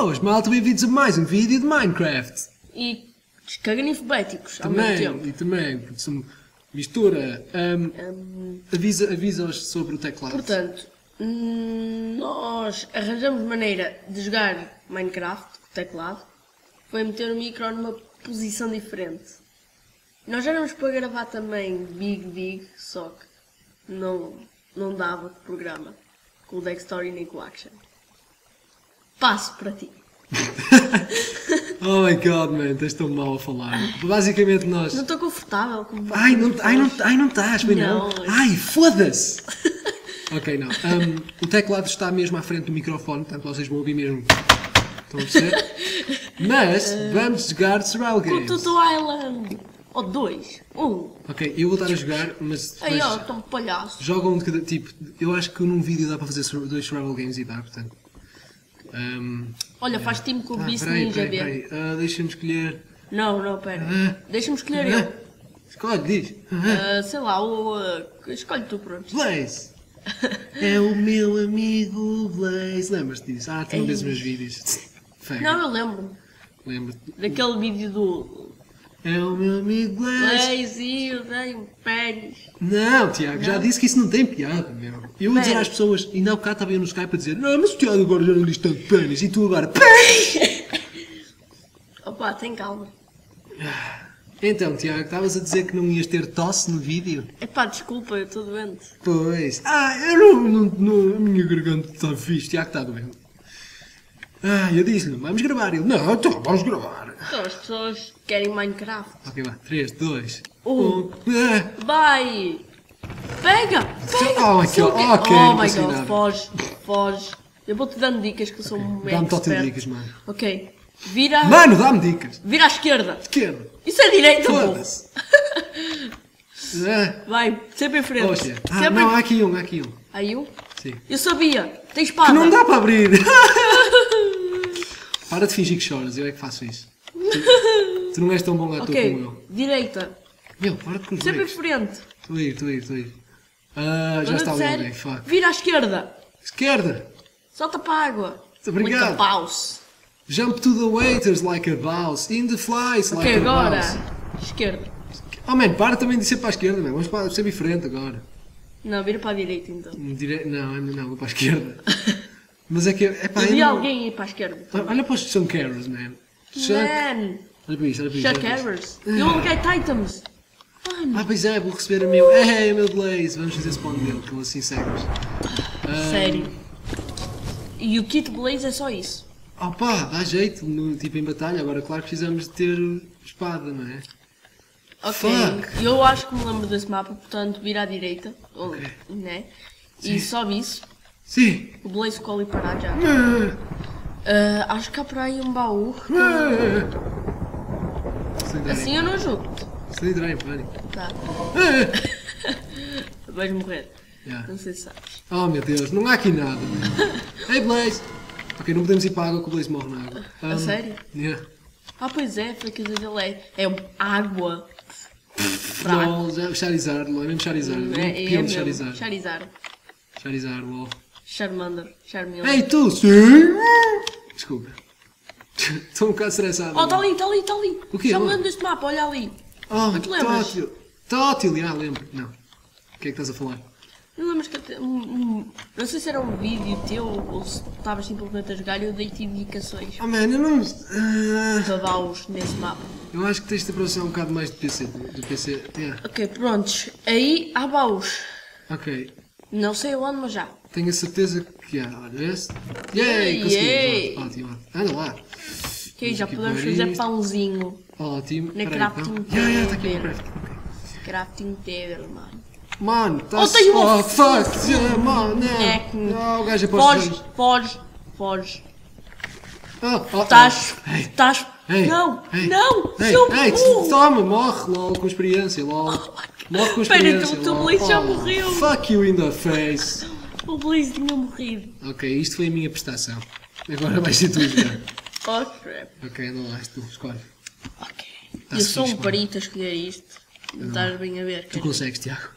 Boas, malta, bem-vindos a mais um vídeo de Minecraft. E caganifobéticos ao mesmo Também, tempo. e também, porque são mistura. Ahm, Hum, avisa- Avisa-os sobre o teclado. portanto, hum, nós arranjamos maneira de jogar Minecraft com o teclado. Foi meter o micro numa posição diferente. Nós já éramos para gravar também Big Dig, só que não, não dava com o programa. Com o Dextory nem com o Action. Passo para ti. Oh my god, man, estás tão mal a falar. Basicamente, nós. Não estou confortável com Ai, não, ai, não, ai, não estás, bem não. Não. Ai, foda-se! ok, não. Ahm, o teclado está mesmo à frente do microfone, portanto vocês vão ouvir mesmo. Estão a perceber? Mas vamos jogar Survival Games. Tutu Island. Ou dois. Um. Ok, eu vou estar a jogar, mas. Aí ó, tão palhaço. Jogam um de cada tipo. Eu acho que num vídeo dá para fazer dois Survival Games e dá, portanto. Ahm, Olha, faz time com o ah, peraí, Ninja peraí, peraí. Ah, Deixa-me escolher. Não, não, pera. Ah. Deixa-me escolher Ah, eu. Escolhe, diz. Ah, Ah, sei lá, o. ah, escolhe tu, pronto. Blaze! É o meu amigo Blaze. Lembras-te disso? Ah, tu não vês os meus vídeos. Não, eu lembro-me. Lembra-te. Daquele vídeo do. É o meu amigo Blaze. Lazy e o Dame Pérez. Não, Tiago, já disse que isso não tem piada, meu. Eu vou dizer Pera. às pessoas, ainda há bocado estava eu no Skype a dizer Não, mas o Tiago agora já não diz tanto pênis e tu agora pênis! Opa, tem calma. Então, Tiago, estavas a dizer que não ias ter tosse no vídeo? Epá, desculpa, eu estou doente. Pois. Ah, eu não, não, não a minha garganta está fixe, Tiago está doendo. Ah, eu disse-lhe, vamos gravar. Ele, não, então, vamos gravar. Então, as pessoas querem Minecraft. Ok, vá, 3, 2, Um. 1. Ah, Vai! Pega! Pega! Oh Suga- God, ok, oh my god, nada. foge, foge. Eu vou-te dando dicas que eu sou um Dá-me total expert. dicas, mano. Ok. Vira. Mano, dá-me dicas. Vira à esquerda. Esquerda. Isso é direita, pô. Foda-se. Ah, Vai, sempre em frente. Oxe. Ah, sempre não, há aqui um, há aqui um. Aí eu? Sim. Eu sabia. Tem espada. Que não dá para abrir. Para de fingir que choras, eu é que faço isso. Tu, não és tão bom ator como Ok, eu. direita. Meu, para com os Sempre em frente. Estou a ir, estou a ir, estou a ir. Ah, já Quando está ali disser, alguém, fuck. Vira à esquerda. Esquerda. Solta para a água. Obrigado. Muita paus. Jump to the waiters like a boss. In the flies Ok, like a agora. boss. Esquerda. Oh man, para também de ser para a esquerda, man. Vamos para ser diferente agora. Não, vira para a direita então. Dire... Não, ainda não, vou para a esquerda. Mas é que. É pá, Eu vi não- alguém ir para a esquerda. Olha para os Sean Carers, man. Chuck. Man! Olha para isto, olha para isto. Chuck para. Evers. Eu aluguei Titans. Mano, Ah, pois é, vou receber o meu. É, meu Blaze. Vamos fazer spawn dele, que ele assim cegas. Ah, sério. E o kit Blaze é só isso. Pá, dá jeito, no, tipo em batalha. Agora, claro que precisamos de ter espada, não é? Ok. Fuck. Eu acho que me lembro desse mapa, portanto, vira à direita. Ou, né? E sobe isso. Sim. O Blaze ficou ali parado já. Ah, Ah, acho que há por aí um baú. entrar Assim eu não jogo. Se entrar em pânico. Tá. Vais morrer. Yeah. Não sei se sabes. Oh meu Deus, não há aqui nada. Ei Blaze! Ok, não podemos ir para a água que o Blaze morre na água. A Um, sério? Yeah. Ah, pois é, foi que dele é. É água. Fraco. LOL, Charizard, LOL, é mesmo Charizard. É, É, é, um mesmo. Charizard. Charizard. Charizard, LOL. Charmander. Charmander. Ei, tu! Sim! Desculpa. Estou um bocado estressado. Oh, está ali, está ali, está ali. O quê? Já me lembro deste mapa, olha ali. Oh, Não te lembras? Tótil! Tótil, já lembro. Não. O que é que estás a falar? Não lembras que um, um- Não sei se era um vídeo teu ou se estavas simplesmente a jogar e eu dei-te indicações Oh man, eu não. Ah, para dar-os nesse mapa. eu acho que tens de aproximar um bocado mais do PC. Do PC. Yeah. Ok, prontos. Aí há baús. Ok. Não sei onde, mas já. Tenho a certeza que há. Olha esse. Yay! Conseguimos! Yay! Ótimo, ótimo. Anda lá. Que aí já aqui podemos fazer isto. pãozinho. Ótimo. Na Peraí, crafting então. Yeah, yeah, está aqui table. no crafting. Crafting table, mano. Mano, tá Oh, uma Oh, fuck! Yeah, mano, É não! que- Não, o gajo é para Foge, os foge, foge. Oh, oh, Estás. oh. Ei, Estás. ei, Não, ei, não, ei, seu ei, burro. toma, morre, lol, com experiência, lol. Morre com Espera, experiência, então o lol. Blitz já Oh, morreu. Fuck you in the face. O Blaze tinha morrido. Ok, isto foi a minha prestação. Agora vais ser tu a jogar. Oh, crap. Ok, anda lá, tu escolhe. Ok. Tá eu sou um perito a escolher isto. Não estás bem a ver. Tu consegues, Tiago.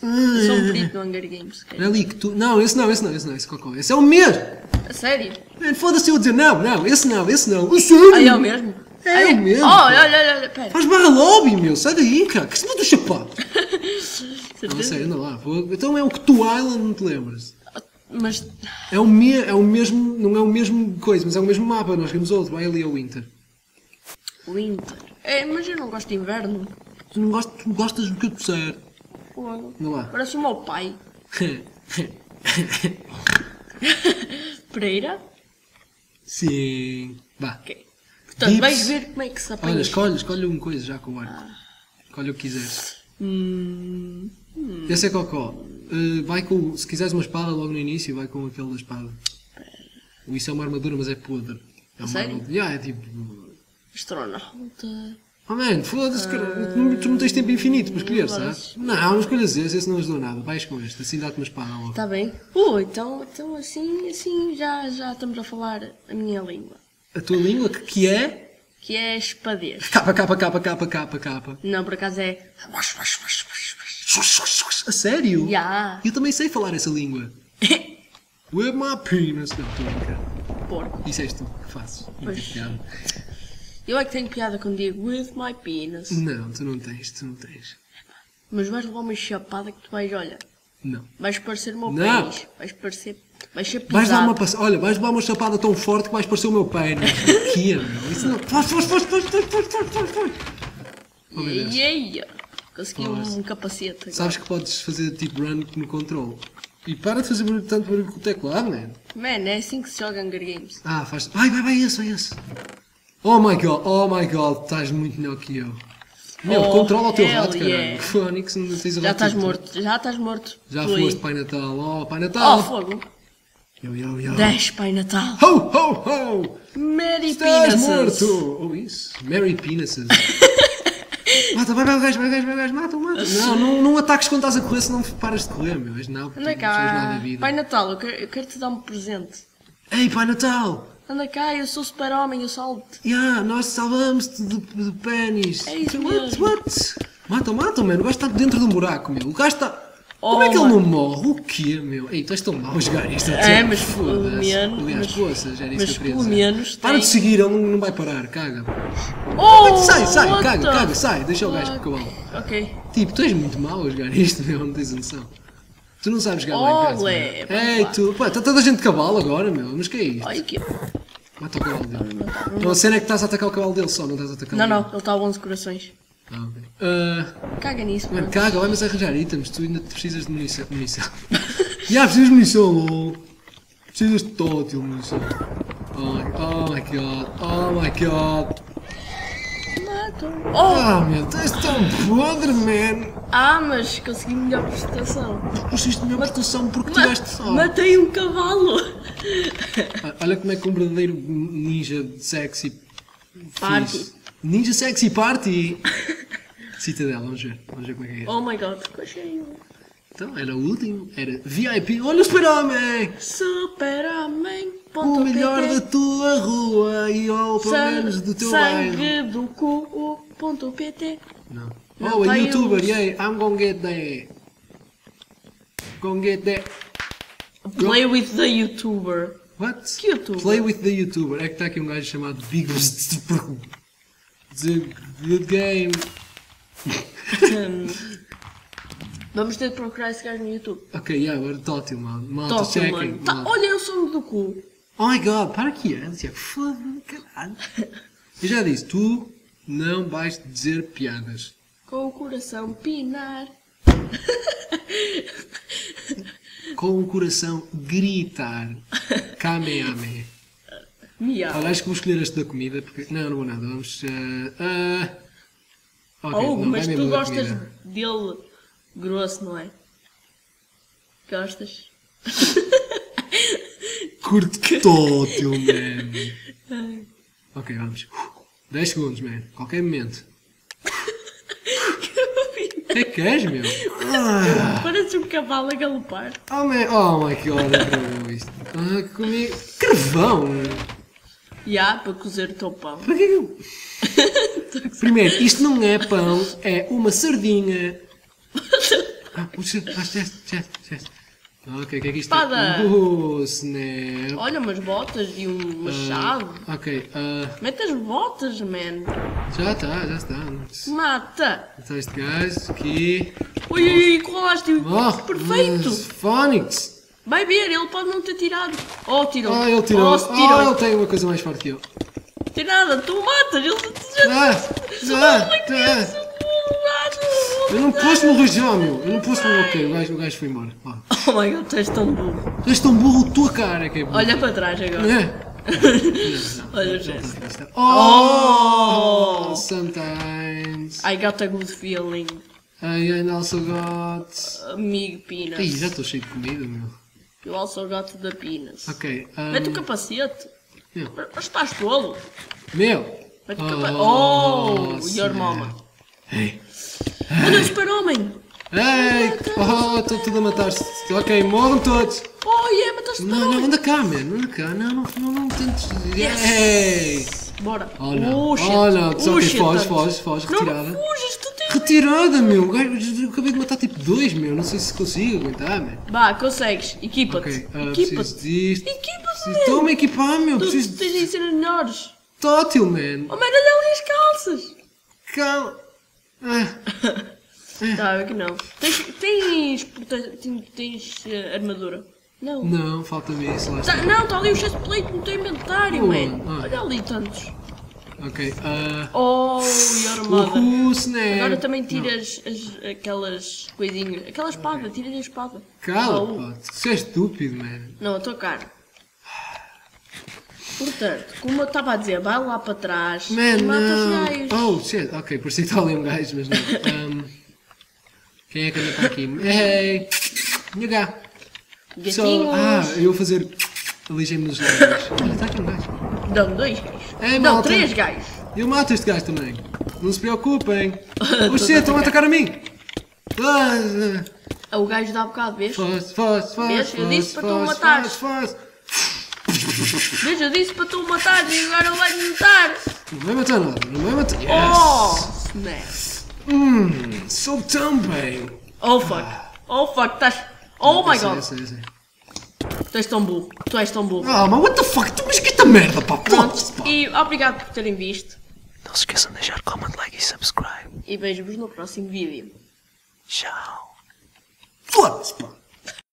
Sou um perito no Hunger Games. É ali que tu. Não, esse não, esse não, esse não, esse cocó. Esse é o mesmo! A sério? Man, Foda-se eu dizer não, não, esse não, esse não. O sério? Ah, é o mesmo? É Ah, eu mesmo. Oh, olha, olha, olha, pera. Faz barra lobby, meu, sai daí, cara. Que se do chapado. Não, sério, anda lá. Então é o que tu Island, não te lembras? Mas, É o, me, é o mesmo, não é o mesmo coisa, mas é o mesmo mapa. Nós vimos outro, vai ali ao Winter. Winter. É, mas eu não gosto de inverno. Tu não gostas, tu gostas do que eu te disser. Não lá. Parece o meu pai. Pereira? Sim. Vá. Ok. Portanto, Dips. vais ver como é que se apanha. Olha, escolhe, escolhe uma coisa já com o arco. Escolhe o que quiseres. Hum, Esse é cocó. Uh, vai com, se quiseres uma espada logo no início, vai com aquele da espada. Isso é uma armadura, mas é podre. É uma Sério? armadura. Yeah, é tipo. astronauta. Oh man, foda-se, cara. Tu não- tu não tens tempo infinito para escolher, sabes? Não, não escolhas esse, esse não ajudou nada. Vais com este, assim dá-te uma espada logo. Está bem. Uh, então, então assim, assim já, já estamos a falar a minha língua. A tua língua, que, que é? Que é espadez. Capa, capa, capa, capa, capa, capa. Não, por acaso é. A sério? Ya. Eu também sei falar essa língua. With my penis. Não, estou a brincar. Porco. Isso és tu que fazes. Pois. Eu é que tenho piada quando digo with my penis. Não, tu não tens, tu não tens. Mas vais levar uma chapada que tu vais, olha, Não. vais parecer o meu Não. pênis. Vais parecer. Vais ser pisado. Vais dar uma pass... Olha, vais levar uma chapada tão forte que vais parecer o meu pênis. que é, meu? Isso não. Foge, foge, foge, foge, foge, foge, foge, foge, foge. Oh, meu Deus. Yeah. Consegui um capacete. agora. Sabes que podes fazer tipo run no controle. E para de fazer barulho- tanto barulho com o teclado, man. Man, é assim que se joga Hunger Games. Ah, faz. Vai, vai, vai, esse, vai, esse. Oh my god, oh my god, estás muito melhor que eu. Meu, Oh, controla o teu rato, caralho. yeah. Fónix, não tens o Já estás todo. morto. Já estás morto. Já foste, Pai Natal. Oh, Pai Oh, Natal. fogo. Yo, yo, yo. 10 Pai Natal. Ho, ho, ho. Mary Estás Penises. morto. Oh, isso. Mary Penises. mata, vai, vai, o gajo, vai, o gajo, vai, o gajo, mata, mata. Não, não, não ataques quando estás a correr, senão paras de correr, meu. És não, Anda não precisas nada da cá. vida. Pai Natal, eu quero, eu quero te dar um presente. Ei, Pai Natal. Anda cá, eu sou super-homem, eu salto. Yeah, nós salvamos-te do, do pênis. É isso what, mesmo. what? Mata, mata, mano. O gajo está dentro de um buraco, meu. O gajo está... Como é que ele não morre? O quê, meu? Ei, tu és tão mau a jogar isto. É, mas foda-se. pelo menos- Aliás, poças, era isso que eu queria pelo dizer. menos Para tem- de seguir, ele não, não vai parar. Caga. Oh, sai, sai, caga, caga, sai. Deixa o gajo com o cavalo. Ok. Tipo, tu és muito mau a jogar isto, meu. Não tens noção. Tu não sabes jogar Minecraft, Olé, meu. pá, Ei, tu... Pá, está toda a gente de cavalo agora, meu. Mas que é isto? Ai, que... Mata o cavalo dele. Então a cena é que estás a atacar o cavalo dele só, não estás a atacar Não, não, ele está a 11 corações. Ah. Ah, Caga nisso, Mano, caga, vai-mas arranjar itens, tu ainda precisas de munição. munição. Já precisas de munição, lol. Precisas de tótil munição. Oh my, oh my god, oh my god. Mato. Oh! Ah, meu, tu és tão podre, man. Ah, mas consegui melhor prestação. Conseguiste melhor prestação porque Ma- tiveste só. Matei um cavalo. Ah, Olha como é que um verdadeiro ninja sexy Party. fiz. Ninja sexy party. Citadela, vamos ver. Vamos ver como é que é. Oh my god, ficou cheio. Então, era o último, era VIP. Olha o super-homem! Super-homem. O melhor da tua rua e ou pelo menos do teu bairro. Sangue do cu. Ponto PT. Não. Não, Oh, a YouTuber, os- yeah, I'm gonna get there. Gonna get there. Play with the YouTuber. What? Que YouTuber? Play with the YouTuber. É que está aqui um gajo chamado Big The Good Game. Hum. Vamos ter de procurar esse gajo no YouTube. Ok, yeah, agora Tótil, mano. Malta, mano. Tá, malta. olha o som do cu. Oh my god, para aqui antes. yeah, Foda-me, caralho. Eu já disse, tu não vais dizer piadas. Com o coração pinar. Com o coração gritar. Kamehameha. Miau. Olha, acho que vou escolher este da comida porque. Não, não vou nada. Vamos. ah, ah, ok, oh, não, mas tu gostas comida. dele grosso, não é? Gostas? Curto tótil, man. ok, vamos. 10 segundos, man. Qualquer momento. O que é que queres, meu? Ah, Parece um cavalo a galopar. oh, man. oh my god, acabou isto. Ah, comi. Carvão! E há para cozer o teu pão. É. Primeiro, isto não é pão, é uma sardinha. Ah, o chest, ah, chest, chest, chest. Ah, ok, o que é que isto Espada. é? Oh, snap. Olha, umas botas e um machado. Ok, ah, Mete as botas, man. já está, já está. Mata. Então este gajo aqui. Ui, ui, colaste. Oh, Perfeito. Phonics. Vai ver, ele pode não ter tirado. Oh, tirou. Ah, ele tirou. Oh, se Ah, tirou. ele tem uma coisa mais forte que eu. Tem nada, tu matas. Ele Ah, já, já. Eu não posso morrer já, meu. Eu não posso morrer. Ok, o gajo, o gajo foi embora. Vá. Oh my god, tu és tão burro. Tu és tão burro, tua cara é que é burro. Olha para trás agora. É. Olha o gesto. Oh, sometimes. I got a good feeling. I also got. Amigo Pinas. Ih, já estou cheio de comida, meu. You also got the penis. Ok. um, Mete o capacete. meu. Mas estás tolo. Meu. Mete o capacete. Oh, your snap. mama. Ei. Olha o super-homem. Ei. Oh, estou tudo a matar-se. Ok, morram todos. Oh, yeah, mataste o Não, não, anda cá, man. Anda cá. Não, não, não, não tentes. Yes. Ei. Bora. Oh, não. Oh. Oh, não. Oh, Ok, shit, foge, foge, foge. Não, Retirada. não fujas, tu tens... Retirada, meu. O Eu acabei de matar dois, meu. Não sei se consigo aguentar, man. Vá, consegues. Equipa-te. Ok, ah, preciso Equipa-te. disto. Equipa-te, man. Estou-me a equipar, meu. Tu Preciso tens de ser melhores. tótil, man. Oh, man, olha ali as calças. Calma. Ah, Tá, é que não. Tens, tens, prote- tens, tens eh, armadura? Não. não, falta-me isso. Lá. Tá, não, está ali o chestplate no teu inventário, Boa, man. ah. Olha ali tantos. Ok. ah, Oh, your mother. Uhul, snap. Agora também tiras as, aquelas coisinhas. Aquela espada, tiras a espada. Cala, Oh. pá. Você é estúpido, man. Não, a tua cara. Portanto, como eu estava a dizer, vai lá para trás Man, e mata os gajos. Oh, shit. Ok, por isso que está ali um gajo, mas não. Ahm, quem é que anda para aqui? Ei! Nhagá. So, ah, eu vou fazer. Alijei-me nos lábios. Olha, está aqui um gajo. Dão dois gajos. Ei, Não, malta. três gajos. Eu mato este gajo também. Não se preocupem. Oh shit, estão a atacar a mim. Ah, É o gajo dá bocado, vês? Foz, foz, foz, Vês? Eu disse para tu foz, matares. foz, foz. Vês, eu disse para tu o matares e agora ele vai-me matar. Não vai matar nada, não vai matar. Oh, Yes! snap. Hum, sou tão bem. Oh, fuck. Oh, fuck, estás... Oh, my sei, god. sei, sei. Tu és tão burro. Tu és tão burro. Ah, mas what the fuck? Tu mas que esta merda, pá, pá. E obrigado por terem visto. Não se esqueçam de deixar comment, like e subscribe. E vejo-vos no próximo vídeo. Tchau. Foda-se, pá.